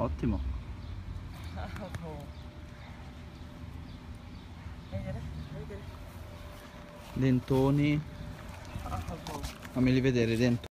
Ottimo. Vedere. Dentoni. Ah, fammi vedere dentro.